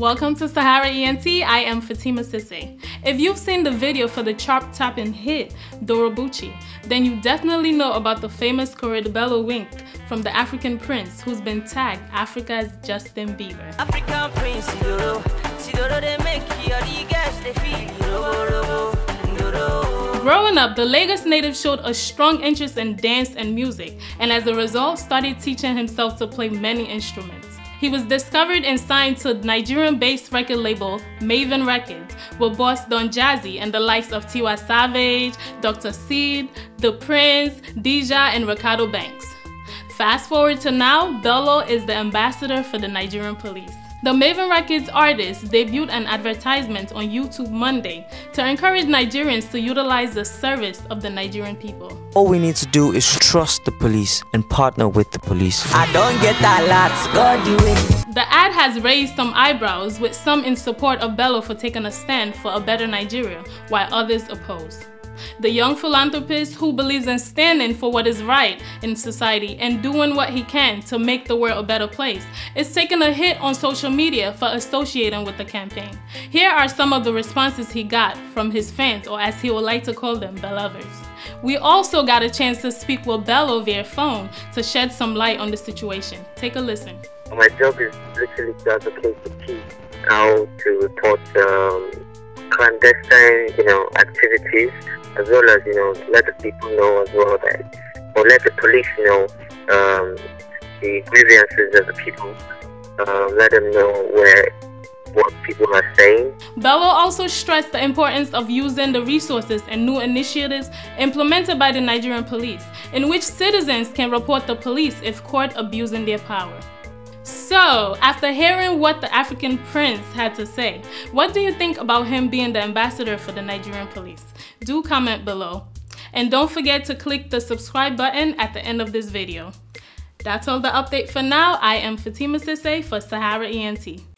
Welcome to Sahara ENT. I am Fatima Sesay. If you've seen the video for the chart topping hit Dorobucci, then you definitely know about the famous Korede Bello wink from the African Prince who's been tagged Africa's Justin Bieber. African Prince, Growing up, the Lagos native showed a strong interest in dance and music, and as a result, started teaching himself to play many instruments. He was discovered and signed to Nigerian-based record label Mavin Records with boss Don Jazzy and the likes of Tiwa Savage, Dr. Sid, The Prince, Dija, and Reekado Banks. Fast forward to now, Bello is the ambassador for the Nigerian police. The Mavin Records artist debuted an advertisement on YouTube Monday to encourage Nigerians to utilize the service of the Nigerian people. All we need to do is trust the police and partner with the police. I don't get that lot, God do it. The ad has raised some eyebrows with some in support of Bello for taking a stand for a better Nigeria, while others oppose the young philanthropist who believes in standing for what is right in society and doing what he can to make the world a better place, is taking a hit on social media for associating with the campaign. Here are some of the responses he got from his fans, or as he would like to call them, belovers. We also got a chance to speak with Bello via phone to shed some light on the situation. Take a listen. My job is literally to advocate for peace, how to report um, clandestine, you know, activities as well as you know let the people know as well that or let the police know um, the grievances of the people. Uh, let them know where what people are saying. Bello also stressed the importance of using the resources and new initiatives implemented by the Nigerian police, in which citizens can report the police if caught abusing their power. So, after hearing what the African prince had to say, what do you think about him being the ambassador for the Nigerian police? Do comment below. And don't forget to click the subscribe button at the end of this video. That's all the update for now. I am Fatima Sesay for Sahara ENT.